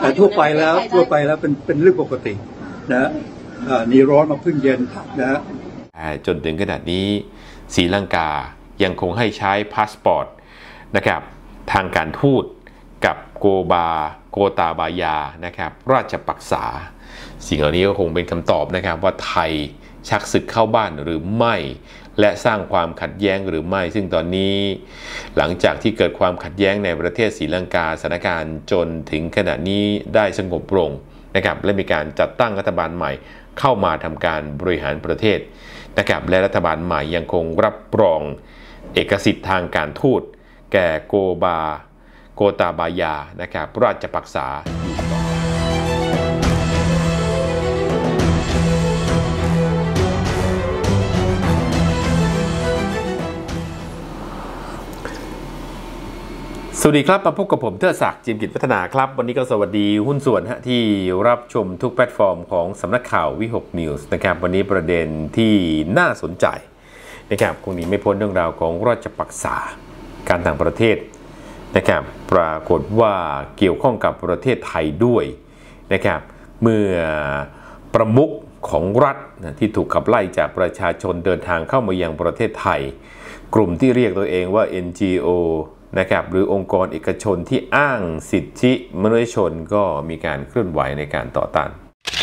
แต่ทั่วไปแล้วทั่วไปแล้วเป็นเป็นเรื่องปกตินะอ่านี่ร้อนมาพึ่งเย็นนะจนถึงขนาดนี้ศรีลังกายังคงให้ใช้พาสปอร์ตนะครับทางการทูตกับโกบาโกตาบายานะครับราชปักษา สิ่งเหล่านี้ก็คงเป็นคำตอบนะครับว่าไทยชักศึกเข้าบ้านหรือไม่ และสร้างความขัดแย้งหรือไม่ ซึ่งตอนนี้ หลังจากที่เกิดความขัดแย้งในประเทศศรีลังกาสถานการณ์จนถึงขณะนี้ได้สงบลงนะครับและมีการจัดตั้งรัฐบาลใหม่เข้ามาทำการบริหารประเทศนะครับและรัฐบาลใหม่ยังคงรับรองเอกสิทธิ์ทางการทูตแก่โกบา โกตาบายานะครับราชปักษา สวัสดีครับ มาพบกับผมเทิดศักดิ์จิมกิจพัฒนาครับ วันนี้ก็สวัสดีหุ้นส่วนฮะที่รับชมทุกแพลตฟอร์มของสำนักข่าววิหกนิวส์นะครับ วันนี้ประเด็นที่น่าสนใจนะครับคงหนีไม่พ้นเรื่องราวของราชปักษาการต่างประเทศนะครับปรากฏว่าเกี่ยวข้องกับประเทศไทยด้วยนะครับเมื่อประมุขของรัฐนะที่ถูกขับไล่จากประชาชนเดินทางเข้ามายังประเทศไทย กลุ่มที่เรียกตัวเองว่า NGO นะครับหรือองค์กรเอกชนที่อ้างสิทธิมนุษยชนก็มีการเคลื่อนไหวในการต่อต้าน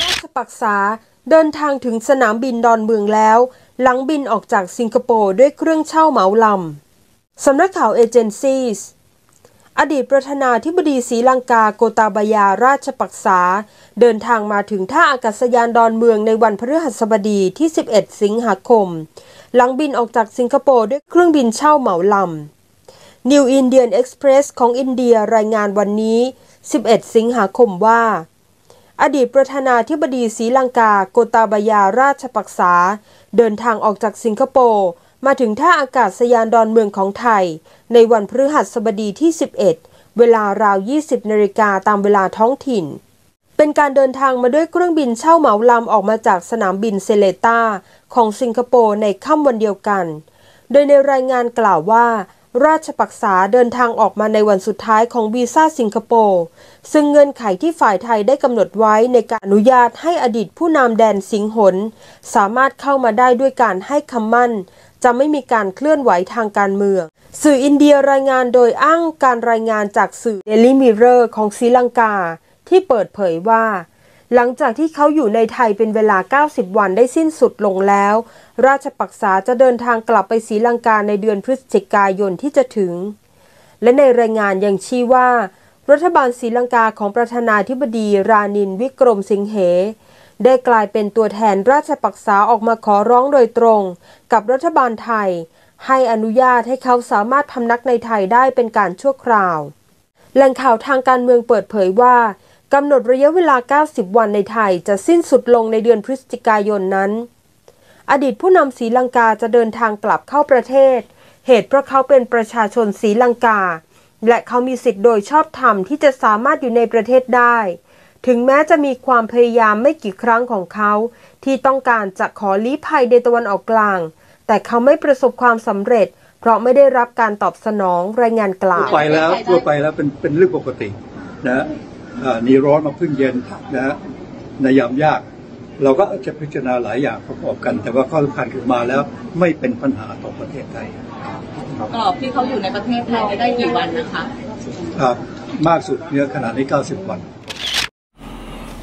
ราชปักษาเดินทางถึงสนามบินดอนเมืองแล้ว หลังบินออกจากสิงคโปร์ด้วยเครื่องเช่าเหมาลำสำนักข่าวเอเจนซี่อดีตประธานาธิบดีศรีลังกาโกตาบายาราชปักษา เดินทางมาถึงท่าอากาศยานดอนเมืองในวันพฤหัสบดีที่ 11 สิงหาคม หลังบินออกจากสิงคโปร์ด้วยเครื่องบินเช่าเหมาลำ New Indian Express ของอินเดียรายงานวันนี้ 11 สิงหาคมว่า อดีตประธานาธิบดีศรีลังกา โกตาบายาราชปักษา เดินทางออกจากสิงคโปร์มาถึงท่าอากาศยานดอนเมืองของไทย ในวันพฤหัสบดีที่ 11 เวลาราว 20นาฬิกาตามเวลาท้องถิ่น เป็นการเดินทางมาด้วยเครื่องบินเช่าเหมาลำออกมาจากสนามบินเซเลตาของสิงคโปร์ในค่ำวันเดียวกัน โดยในรายงานกล่าวว่า ราชปักษาเดินทางออกมาในวันสุดท้ายของวีซ่าสิงคโปร์ซึ่งเงื่อนไขที่ฝ่ายไทยได้กำหนดไว้ในการอนุญาตให้อดีตผู้นำแดนสิงหน สามารถเข้ามาได้ด้วยการให้คำมั่น จะไม่มีการเคลื่อนไหวทางการเมือง สื่ออินเดียรายงานโดยอ้างการรายงานจากสื่อ Daily Mirror ของศรีลังกา ที่เปิดเผยว่า หลังจากที่เขาอยู่ในไทยเป็นเวลา 90 วันได้สิ้นสุดลงแล้ว ราชปักษาจะเดินทางกลับไปศรีลังกาในเดือนพฤศจิกายนที่จะถึง และในรายงานยังชี้ว่า รัฐบาลศรีลังกาของประธานาธิบดีรานินวิกรมสิงเหได้กลายเป็นตัวแทนราชปักษาออกมาขอร้องโดยตรง กับรัฐบาลไทย ให้อนุญาตให้เขาสามารถพำนักในไทยได้เป็นการชั่วคราว แหล่งข่าวทางการเมืองเปิดเผยว่า กำหนดระยะเวลา 90 วันในไทยจะสิ้นสุดลงในเดือนพฤศจิกายนนั้น อดีตผู้นำศรีลังกาจะเดินทางกลับเข้าประเทศ เหตุเพราะเขาเป็นประชาชนศรีลังกา และเขามีสิทธิ์โดยชอบธรรมที่จะสามารถอยู่ในประเทศได้ ถึงแม้จะมีความพยายามไม่กี่ครั้งของเขา ที่ต้องการจะขอลี้ภัยในตะวันออกกลาง แต่เขาไม่ประสบความสำเร็จ เพราะไม่ได้รับการตอบสนองรายงานกล่าวไปแล้วทั่วไปแล้วเป็นเป็นเรื่องปกตินะ อ่านี่ร้อนมาพึ่งเย็นนะในยามยาก เราก็จะพิจารณาหลายอย่างประกอบกัน แต่ว่าข้อสำคัญคือมาแล้วไม่เป็นปัญหาต่อประเทศไทยกรอบที่เขาอยู่ในประเทศไทยได้กี่วันนะคะครับมากสุดเนี่ยขนาดนี้ 90 วัน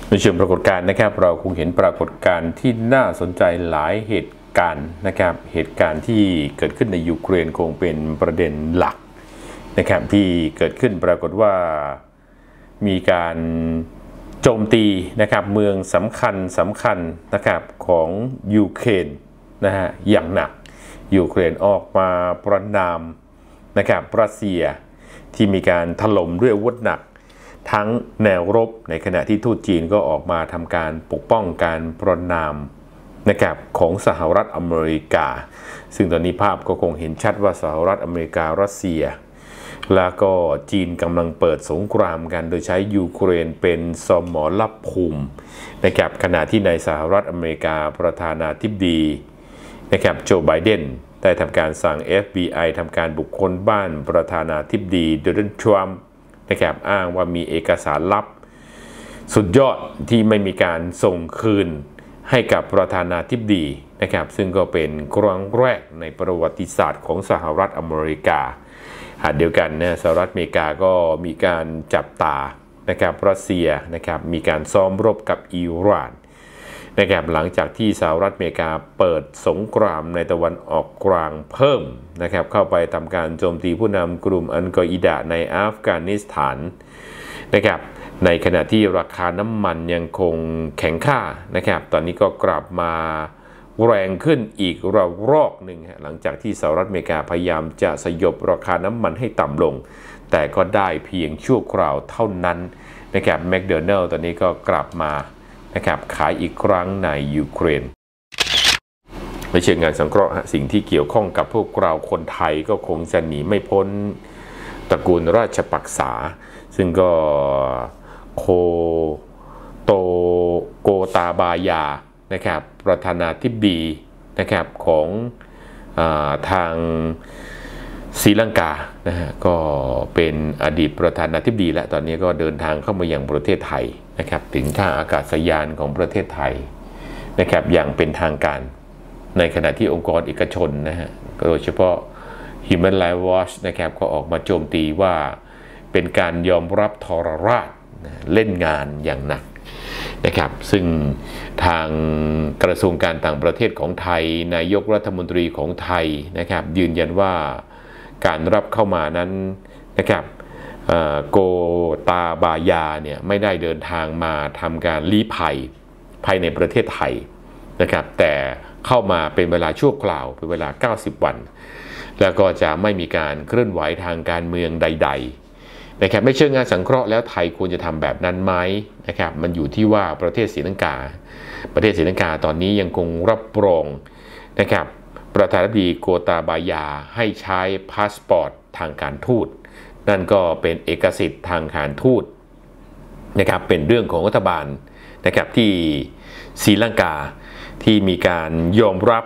ในเชิงปรากฏการณ์นะครับ เราคงเห็นปรากฏการณ์ที่น่าสนใจหลายเหตุการณ์นะครับ เหตุการณ์ที่เกิดขึ้นในยูเครนคงเป็นประเด็นหลักนะครับที่เกิดขึ้นปรากฏว่า มีการโจมตีนะครับเมืองสำคัญสำคัญนะครับของยูเครนนะฮะอย่างหนักยูเครนออกมาประนามนะครับรัสเซียที่มีการถล่มด้วยอาวุธหนัก ทั้งแนวรบในขณะที่ทูตจีนก็ออกมาทำการปกป้องการประนามนะครับของสหรัฐอเมริกา ซึ่งตอนนี้ภาพก็คงเห็นชัดว่าสหรัฐอเมริการัสเซีย แล้วก็จีนกำลังเปิดสงครามกัน โดยใช้ยูเครนเป็นสมรภูมินะครับขณะที่ในสหรัฐอเมริกาประธานาธิบดีนะครับโจไบเดนได้ทำการสั่ง FBI ทำการบุคคลบ้านประธานาธิบดีโดนัลด์ทรัมป์นะครับอ้างว่ามีเอกสารลับ สุดยอดที่ไม่มีการส่งคืนให้กับประธานาธิบดีนะครับซึ่งก็เป็นครั้งแรกในประวัติศาสตร์ของสหรัฐอเมริกา หาเดียวกันนะสหรัฐอเมริกาก็มีการจับตานะครับรัสเซียนะครับมีการซ้อมรบกับอิหร่านนะครับหลังจากที่สหรัฐอเมริกาเปิดสงครามในตะวันออกกลางเพิ่มนะครับเข้าไปทำการโจมตีผู้นำกลุ่มอันกออิดะในอัฟกานิสถานนะครับในขณะที่ราคาน้ำมันยังคงแข็งค่านะครับตอนนี้ก็กลับมา แรงขึ้นอีกระรอกหนึ่งหลังจากที่สหรัฐอเมริกาพยายามจะสยบราคาน้ำมันให้ต่ำลง แต่ก็ได้เพียงชั่วคราวเท่านั้นนะครับแมคโดนัลตอนนี้ก็กลับมานะครับขายอีกครั้งในยูเครนไม่ใช่งานสังเคราะห์สิ่งที่เกี่ยวข้องกับพวกเราคนไทยก็คงจะหนีไม่พ้นตระกูลราชปักษา ซึ่งก็โคโตโกตาบายานะครับ ประธานาธิบดีนะครับของอทางศรีลังกานะฮะก็เป็นอดีตประธานาธิบดีและตอนนี้ก็เดินทางเข้ามายังประเทศไทยนะครับถึงท่าอากาศยานของประเทศไทยนะครับอย่างเป็นทางการในขณะที่องค์กรเอกชนนะฮะโดยเฉพาะ Human Rights Watch นะครับก็ออกมาโจมตีว่าเป็นการยอมรับทรราชเล่นงานอย่างหนัก นะครับซึ่งทางกระทรวงการต่างประเทศของไทย นายกรัฐมนตรีของไทยนะครับยืนยันว่าการรับเข้ามานั้นนะครับโกตาบายาเนี่ยไม่ได้เดินทางมาทำการลี้ภัยภายในประเทศไทยนะครับแต่เข้ามาเป็นเวลาชั่วคราวเป็นเวลา 90 วัน แล้วก็จะไม่มีการเคลื่อนไหวทางการเมืองใด ๆ นะครับไม่เชิงงานสังเคราะห์แล้วไทยควรจะทำแบบนั้นไหมนะครับมันอยู่ที่ว่าประเทศศรีลังกา ประเทศศรีลังกาตอนนี้ยังคงรับรองนะครับประธานาธิบดีโกตาบายาให้ใช้พาสปอร์ตทางการทูต นั่นก็เป็นเอกสิทธิ์ทางการทูตนะครับเป็นเรื่องของรัฐบาลนะครับที่ศรีลังกาที่มีการยอมรับ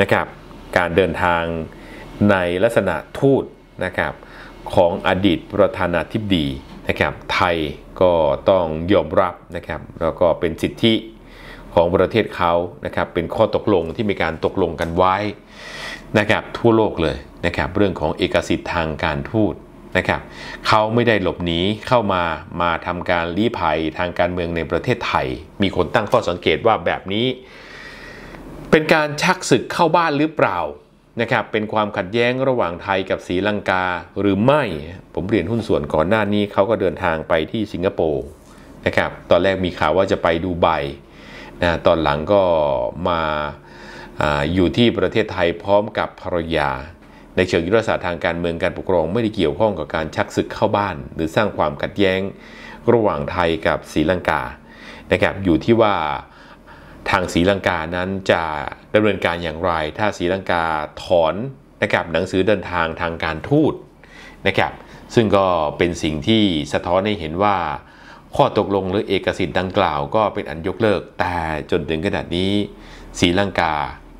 นะครับการเดินทางในลักษณะทูตนะครับ ของอดีตประธานาธิบดีนะครับไทยก็ต้องยอมรับนะครับแล้วก็เป็นสิทธิของประเทศเขานะครับเป็นข้อตกลงที่มีการตกลงกันไว้นะครับทั่วโลกเลยนะครับเรื่องของเอกสิทธิ์ทางการทูตนะครับเขาไม่ได้หลบหนีเข้ามามาทำการลี้ภัยทางการเมืองในประเทศไทย มีคนตั้งข้อสังเกตว่าแบบนี้ เป็นการชักศึกเข้าบ้านหรือเปล่า นะครับเป็นความขัดแย้งระหว่างไทยกับศรีลังกาหรือไม่ ผมเรียนหุ้นส่วนก่อนหน้านี้เขาก็เดินทางไปที่สิงคโปร์นะครับตอนแรกมีข่าวว่าจะไปดูไบนะตอนหลังก็มาออยู่ที่ประเทศไทยพร้อมกับภรรยา ในเชิงยุทธศาสตร์ทางการเมืองการปกครองไม่ได้เกี่ยวข้องกับการชักศึกเข้าบ้าน หรือสร้างความขัดแย้งระหว่างไทยกับศรีลังกานะครับอยู่ที่ว่า ทางศรีลังกานั้นจะดำเนินการอย่างไร ถ้าศรีลังกาถอนนะครับหนังสือเดินทางทางการทูตนะครับซึ่งก็เป็นสิ่งที่สะท้อนให้เห็นว่า ข้อตกลงหรือเอกสิทธิ์ดังกล่าวก็เป็นอันยกเลิก แต่จนถึงขนาดนี้ศรีลังกา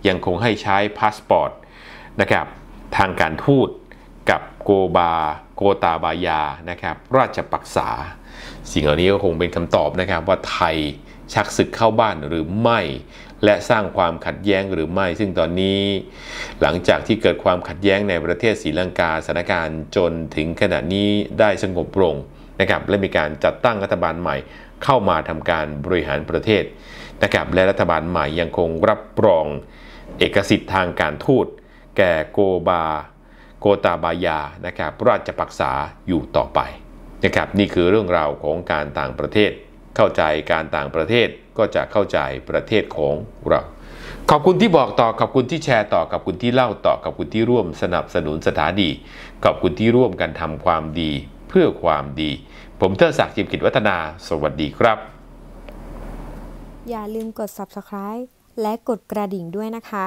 ยังคงให้ใช้พาสปอร์ตนะครับทางการทูตกับโกบาโกตาบายานะครับราชปักษา สิ่งเหล่านี้ก็คงเป็นคำตอบนะครับว่าไทย ชักศึกเข้าบ้านหรือไม่ และสร้างความขัดแย้งหรือไม่ ซึ่งตอนนี้ หลังจากที่เกิดความขัดแย้งในประเทศศรีลังกาสถานการณ์จนถึงขณะนี้ได้สงบลงนะครับและมีการจัดตั้งรัฐบาลใหม่เข้ามาทำการบริหารประเทศนะครับและรัฐบาลใหม่ยังคงรับรองเอกสิทธิ์ทางการทูต แก่โกบา โกตาบายานะครับราชปักษาอยู่ต่อไปนะครับนี่คือเรื่องราวของการต่างประเทศ เข้าใจการต่างประเทศก็จะเข้าใจประเทศของเรา ขอบคุณที่บอกต่อขอบคุณที่แชร์ต่อขอบคุณที่เล่าต่อขอบคุณที่ร่วมสนับสนุนสถานีขอบคุณที่ร่วมกันทำความดีเพื่อความดี ผมเทอศักดิ์จิมกิจวัฒนา สวัสดีครับ อย่าลืมกด subscribe และกดกระดิ่งด้วยนะคะ